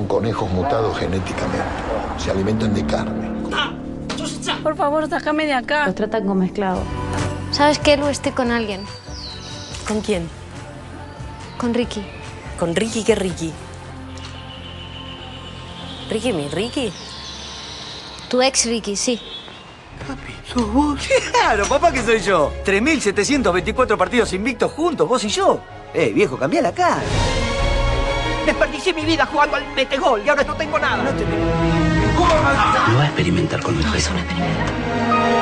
conejos mutados genéticamente. Se alimentan de carne. Por favor, sácame de acá. Los tratan como esclavos. ¿Sabes que Lu esté con alguien? ¿Con quién? Con Ricky. ¿Con Ricky? ¿Qué Ricky? ¿Ricky mi Ricky? Tu ex Ricky, sí. ¿Sos vos? Claro, papá que soy yo. 3.724 partidos invictos juntos, vos y yo. Eh, viejo, cambia la cara. Desperdicié mi vida jugando al metegol y ahora no tengo nada. No te No va a experimentar con nuestro hijo. ¿Qué le hiciste a mi